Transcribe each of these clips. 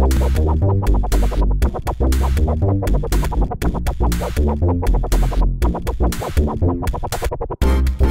Thank you.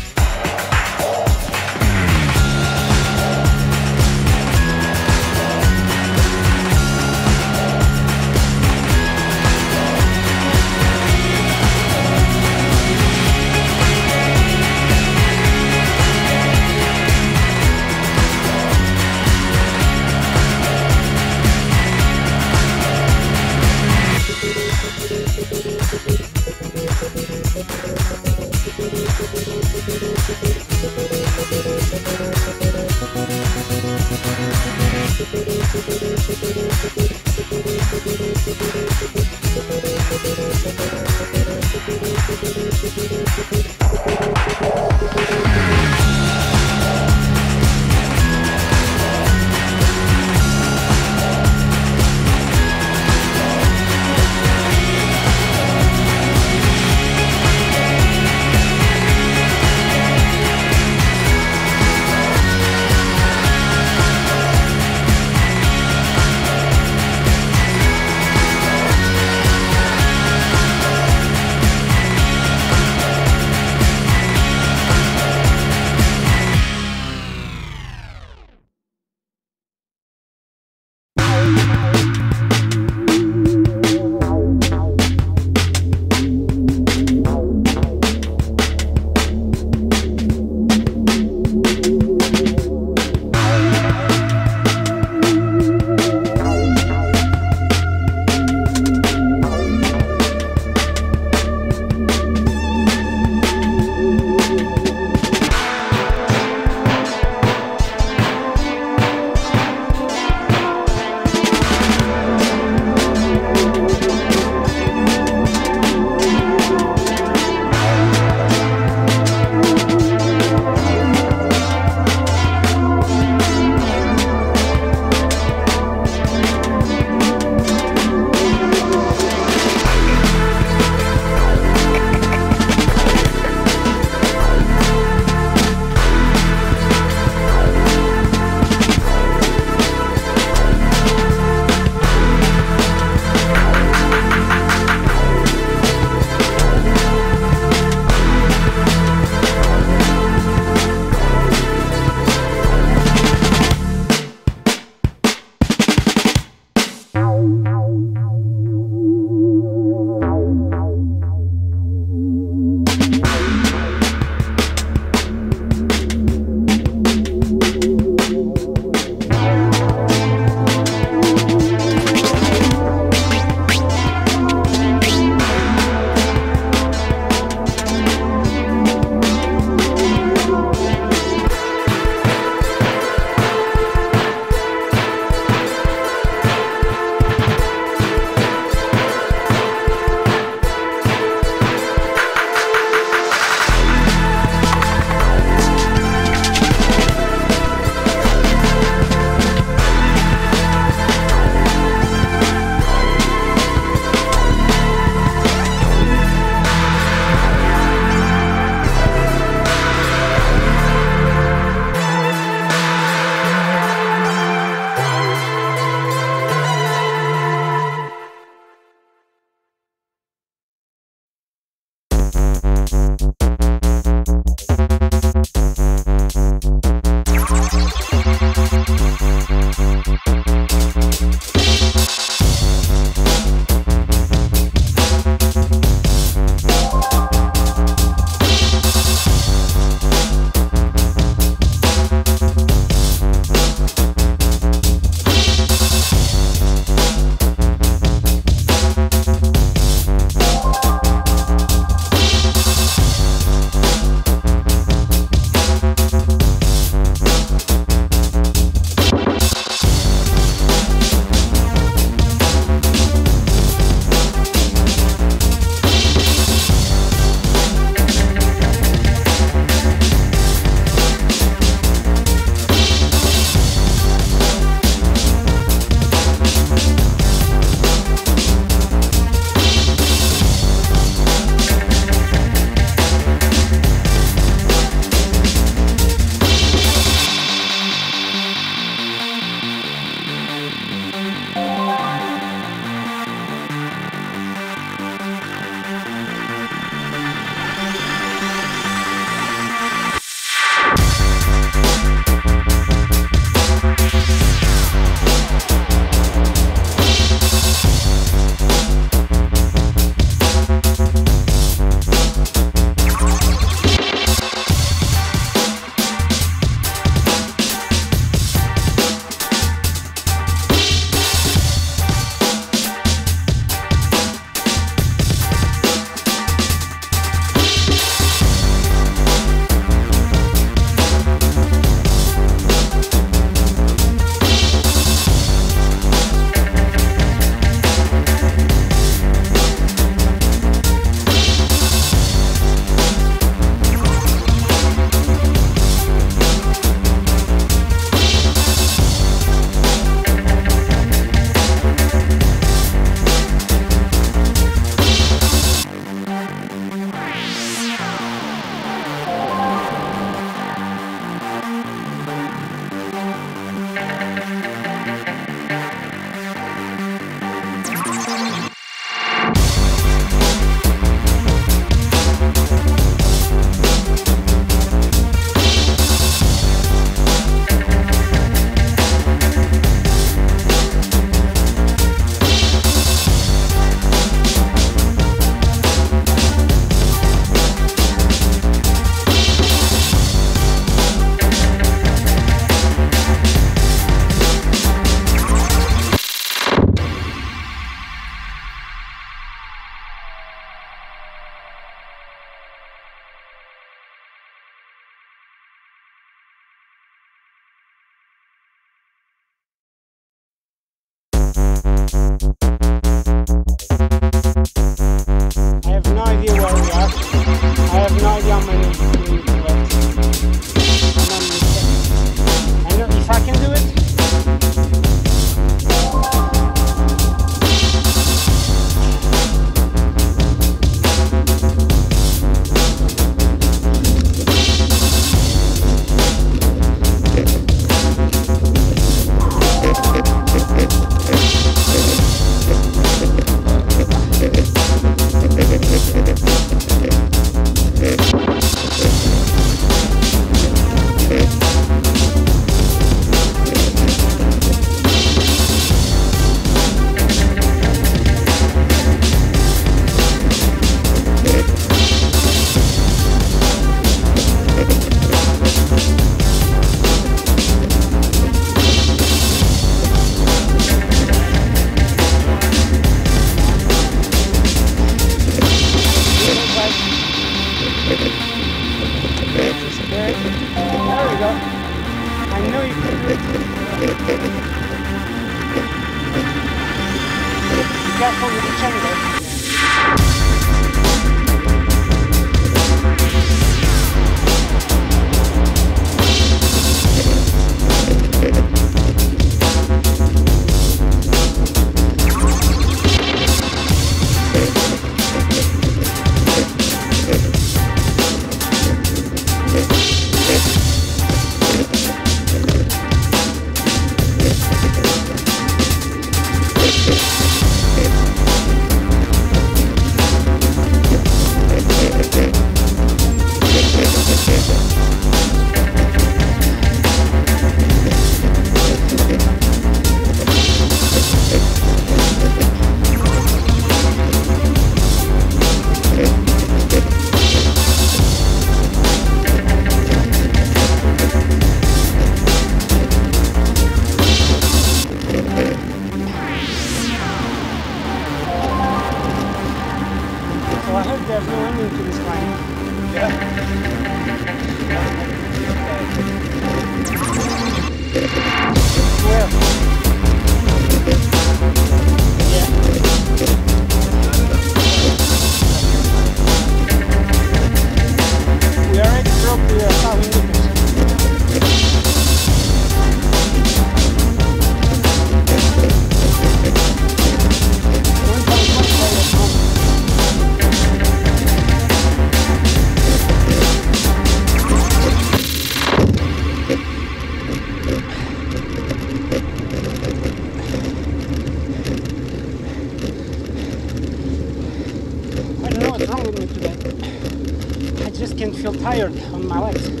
Tired on my legs.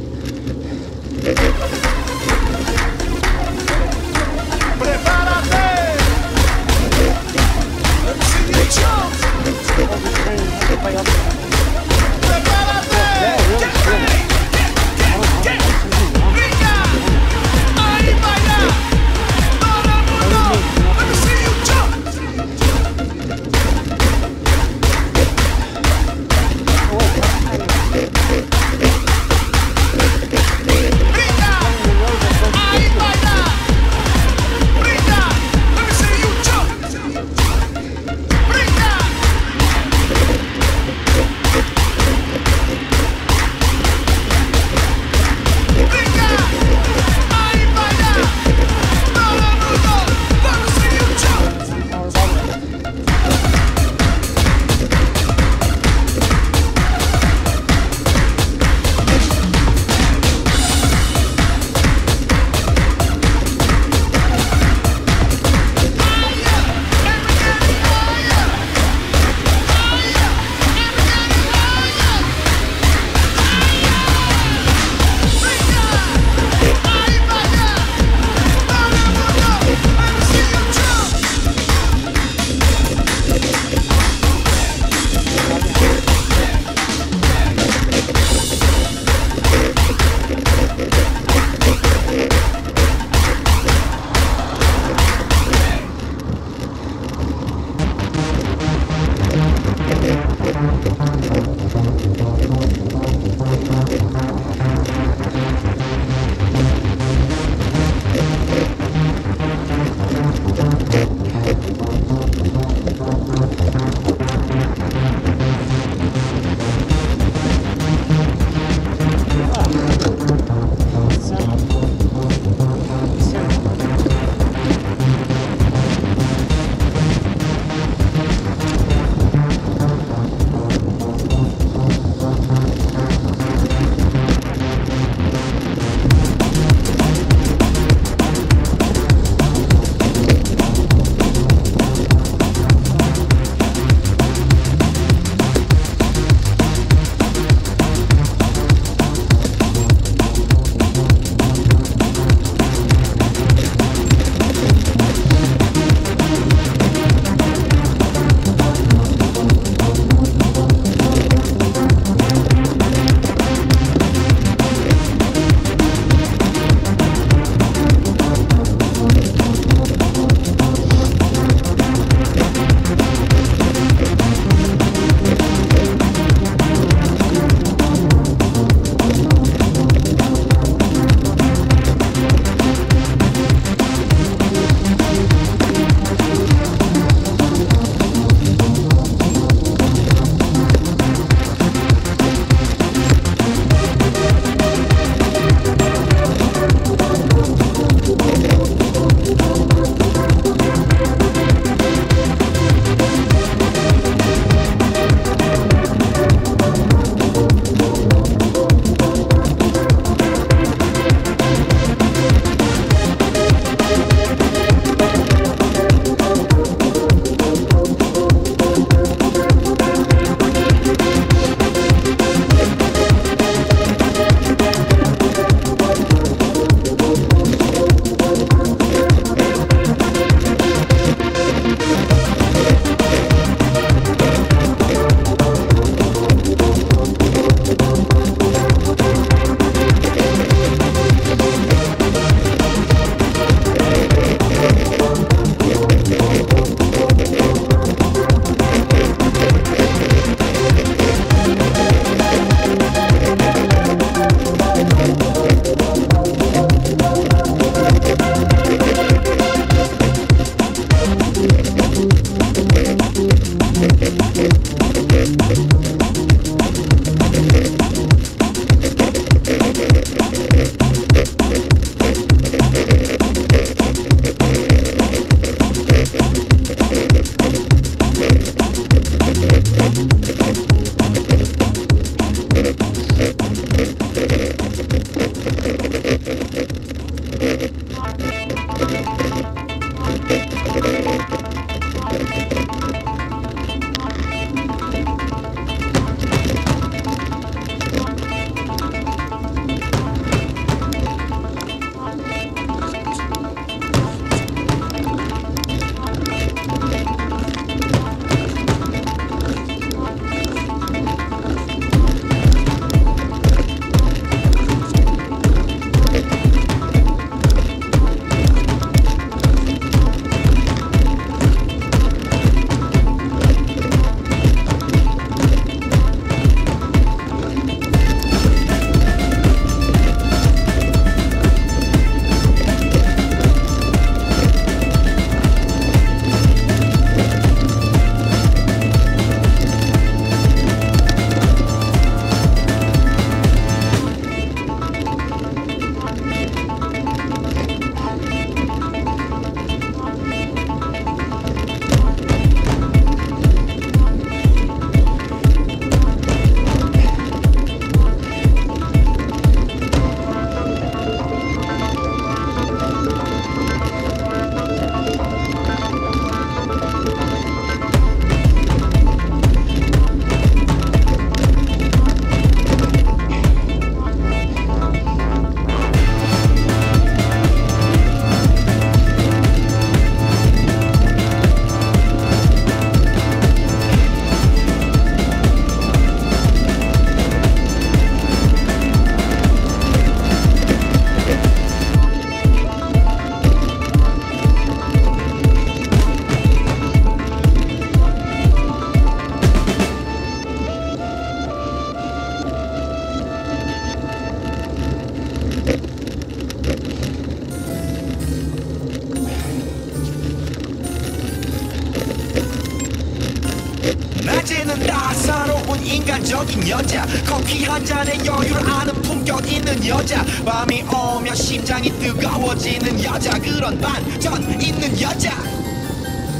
밤이 오면 심장이 뜨거워지는 여자 그런 반전 있는 여자.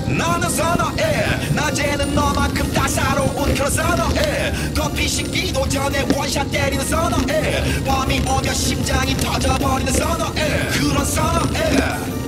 나는 선어에 낮에는 너만큼 따사로운 그런 선어해. 커피 식기도 전에 원샷 때리는 선어해. 밤이 오면 심장이 터져버리는 선어에 그런 선어에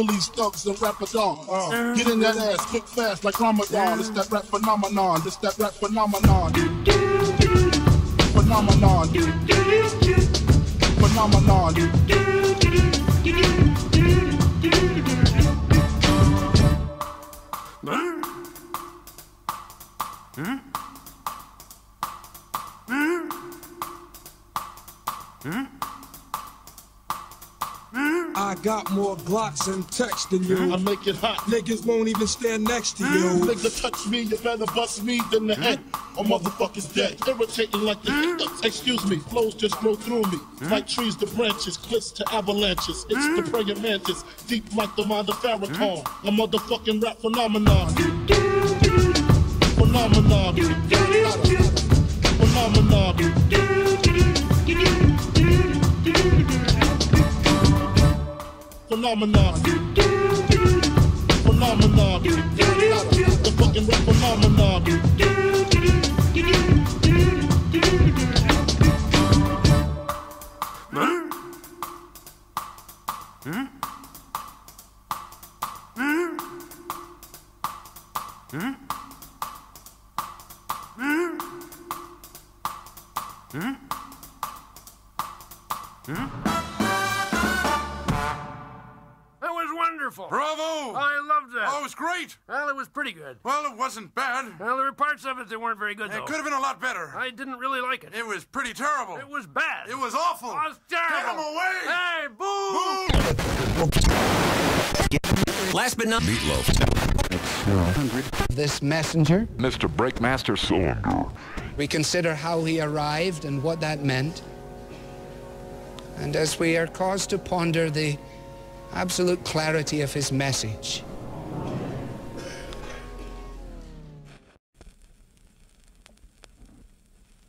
willies, thugs, and rapadons. Oh. Uh, uh-huh. get in that ass quick fast like Ramadan. It's that rap phenomenon. It's that rap phenomenon. Phenomenon. Phenomenon. More Glocks and text than you. I make it hot. Niggas won't even stand next to you. Nigga touch me, you better bust me than the head. Or motherfuckers dead. Irritating like the excuse me, flows just grow through me. Like trees to branches, cliffs to avalanches. It's the praying mantis, deep like the mind of Farrakhan. A motherfucking rap phenomenon. Phenomenon. Phenomenon. Parts of it weren't very good, It though. could have been a lot better. I didn't really like it. It was pretty terrible. It was bad. It was awful. It was terrible. Get 'em away. Hey, boo! Last but not least, This messenger, Mr. Breakmaster Cylinder. we consider how he arrived and what that meant. And as we are caused to ponder the absolute clarity of his message,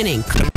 beginning.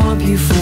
Pump you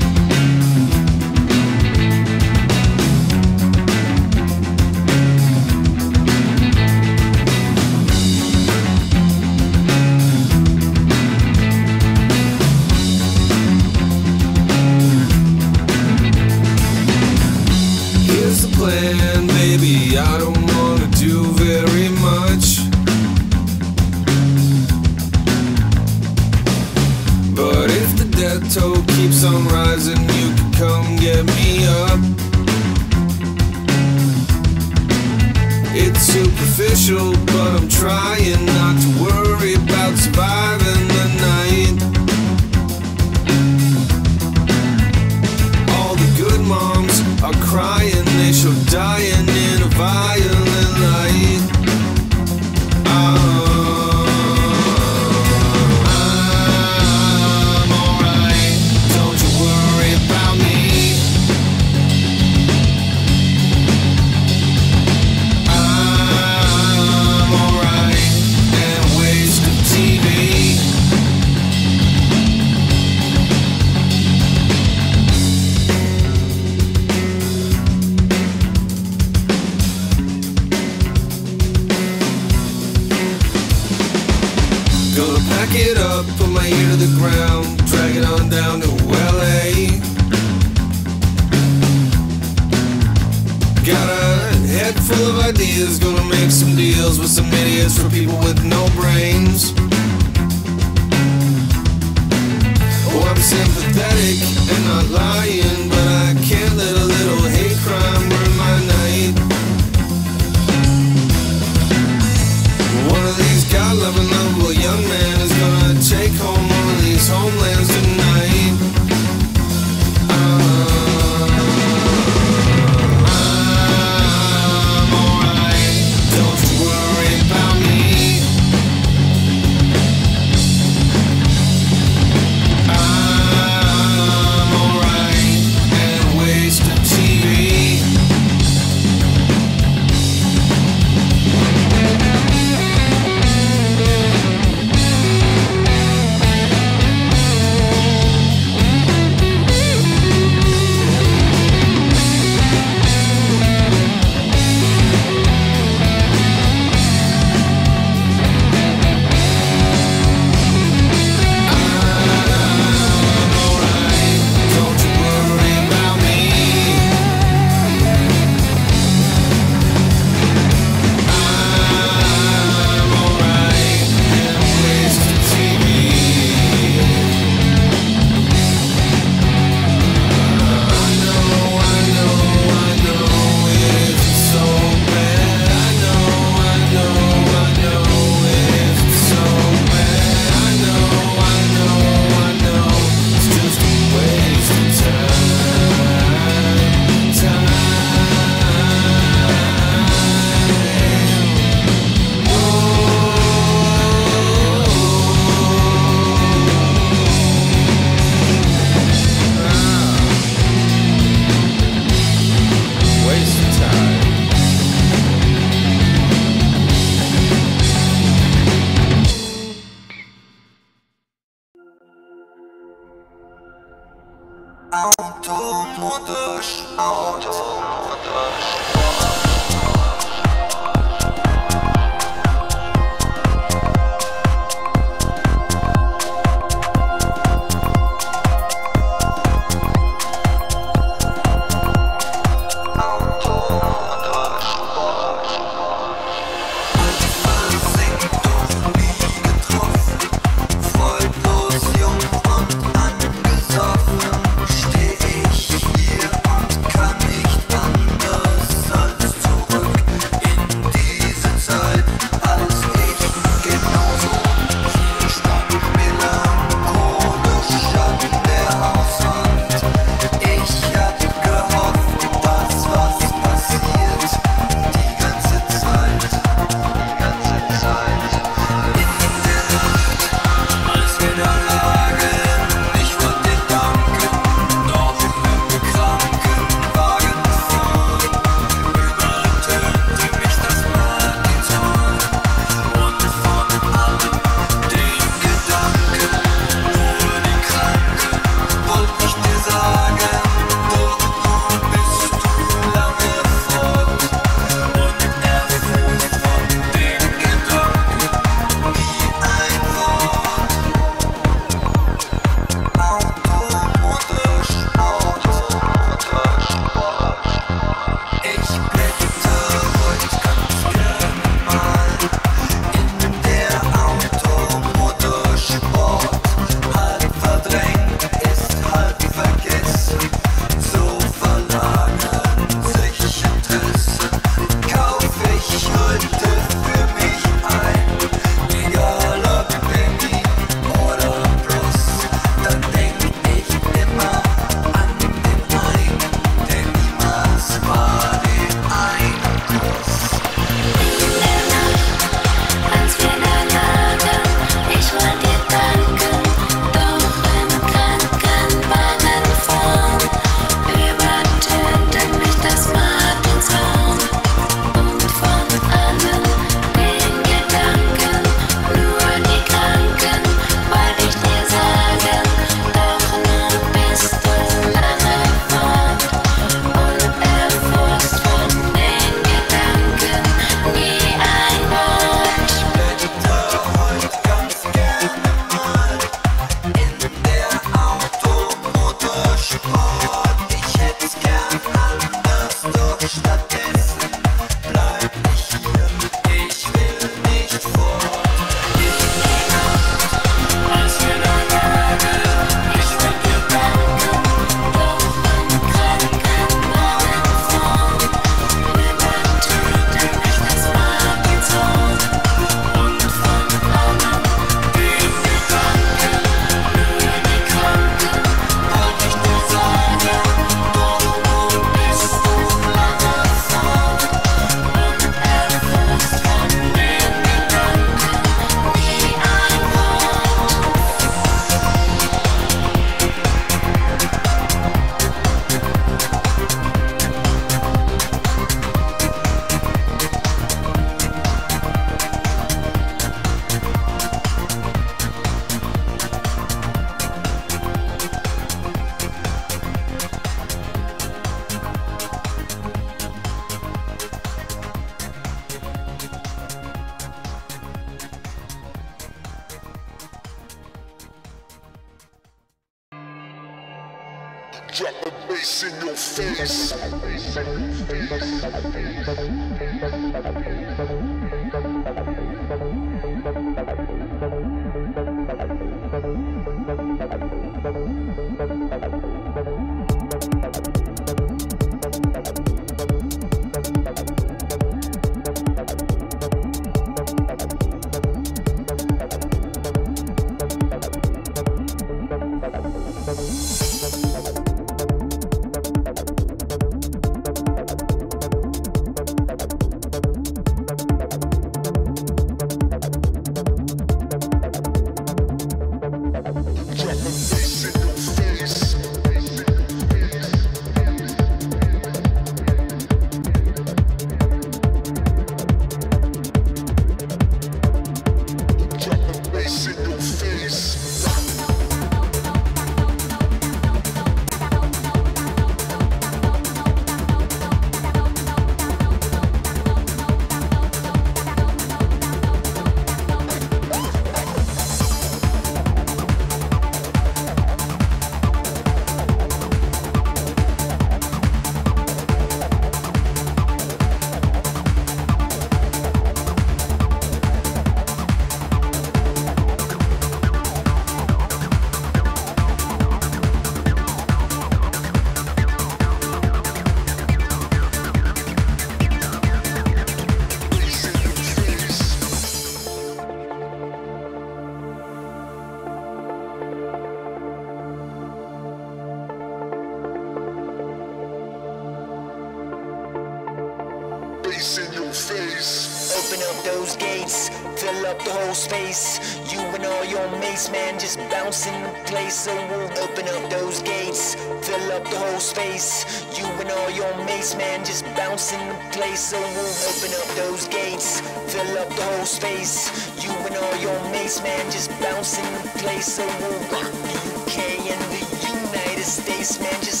bounce in place, so we'll open up those gates, fill up the whole space. You and all your mates, man, just bounce in place, so we'll open up those gates, fill up the whole space. You and all your mates, man, just bounce in place, so we'll rock the UK and the United States, man, just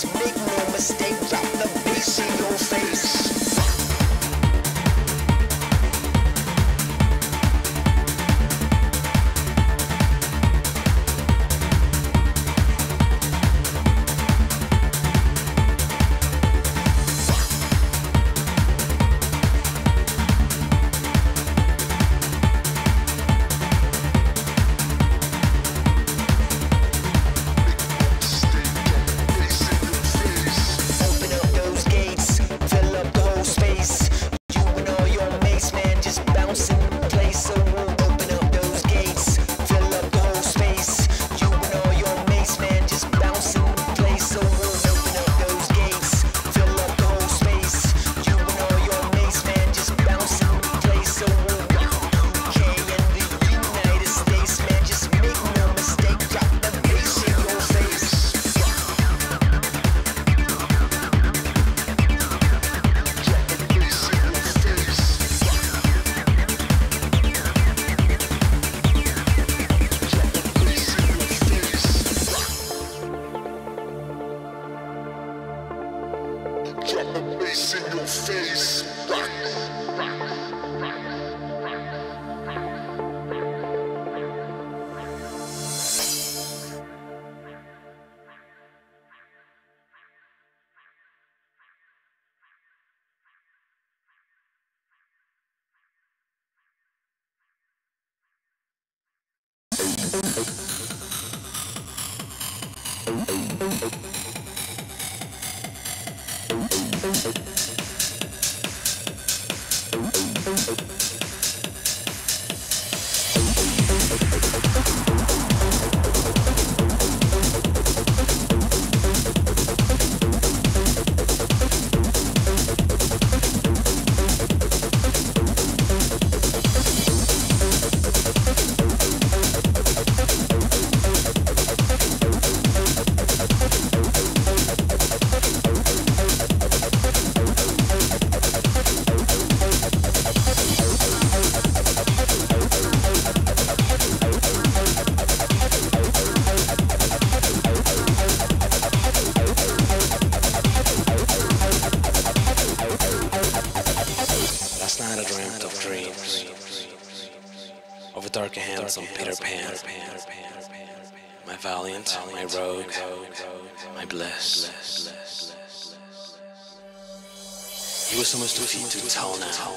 Was almost two feet too tall now.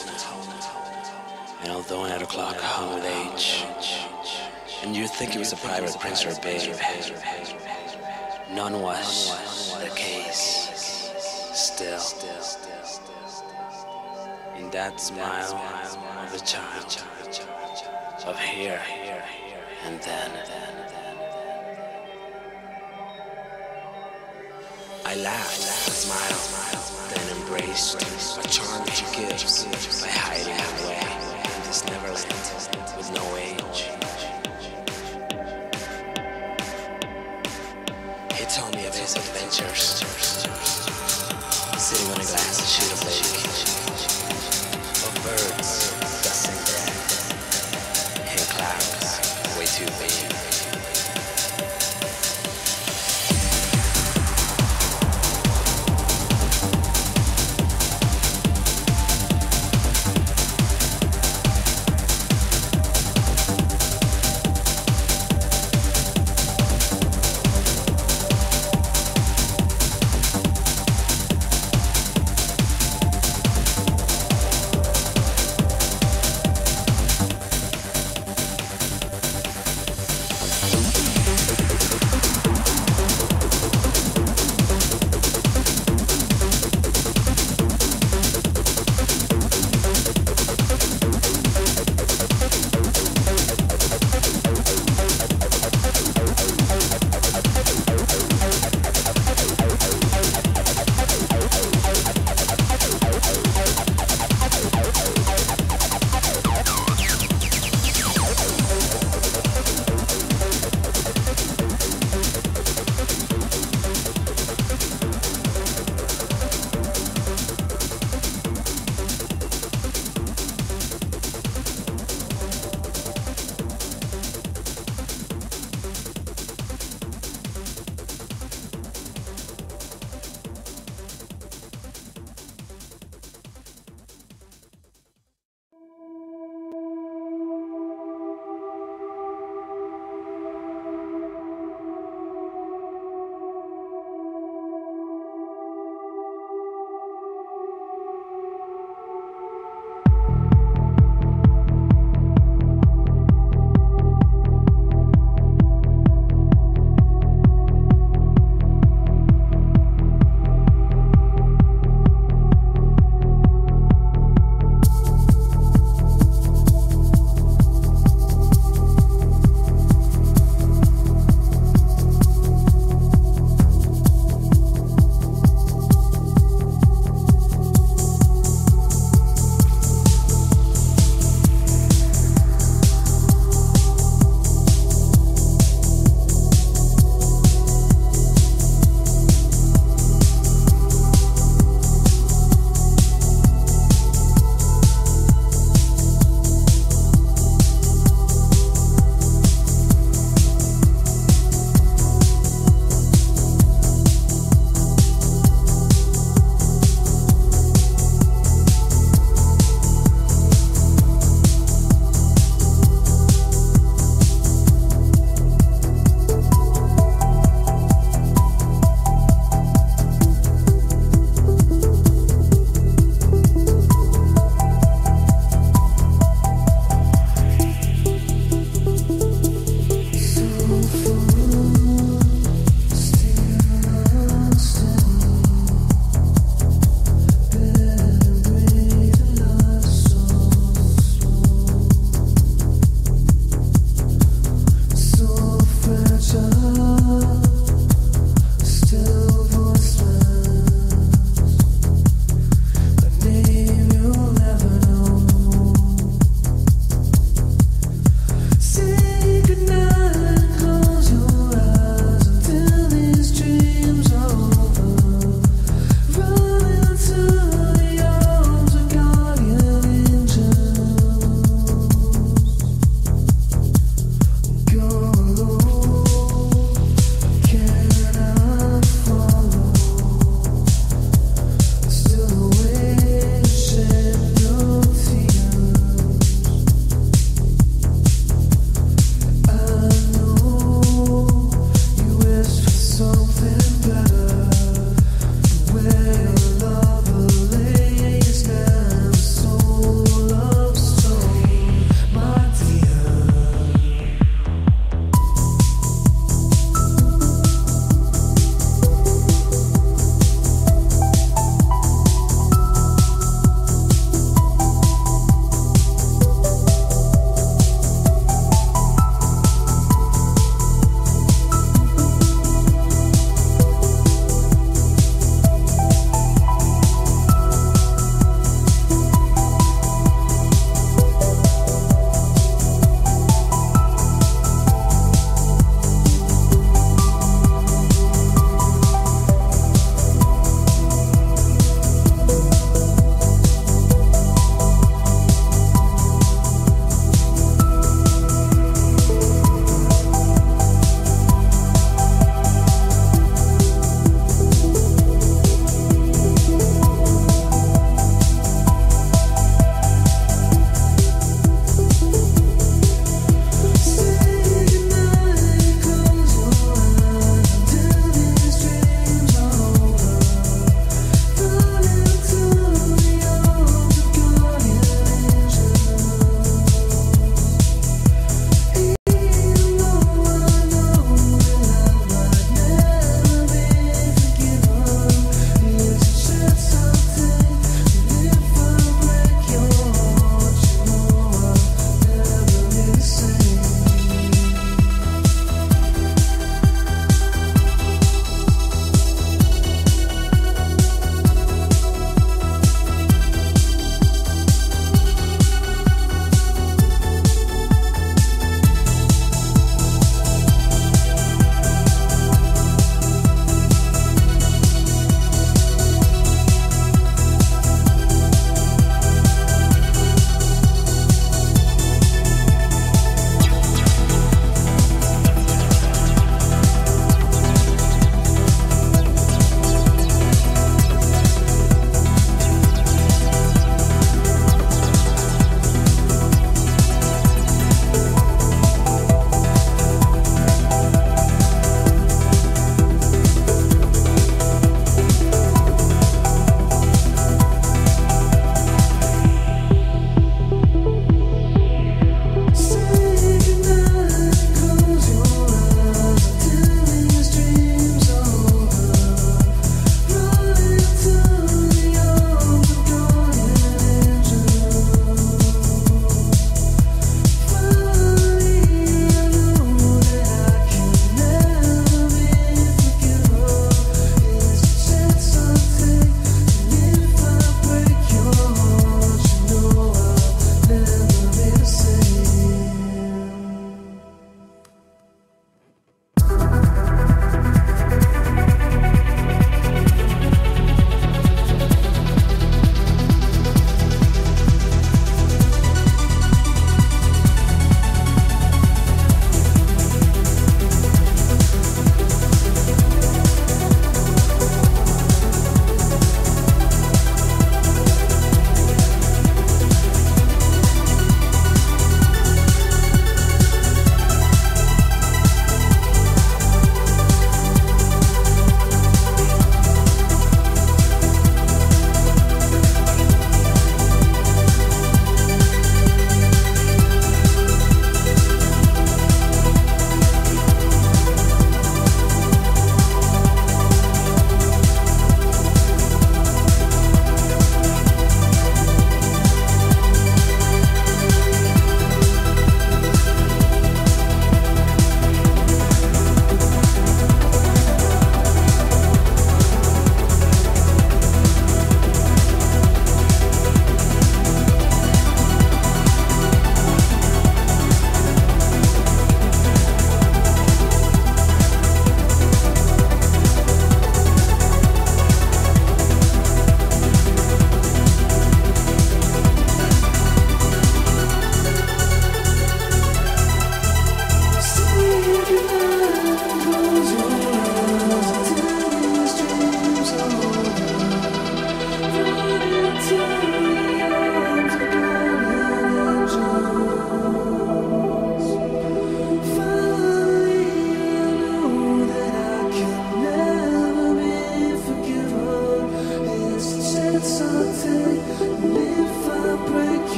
And although an outer clock hung with age, and you'd think he was a pirate prince or a babe, none was the case. Still, in that smile of a child, of here laugh, smile, then embrace a charm that you give by hiding away in this neverland with no age. He told me of his adventures, sitting on a glass sheet of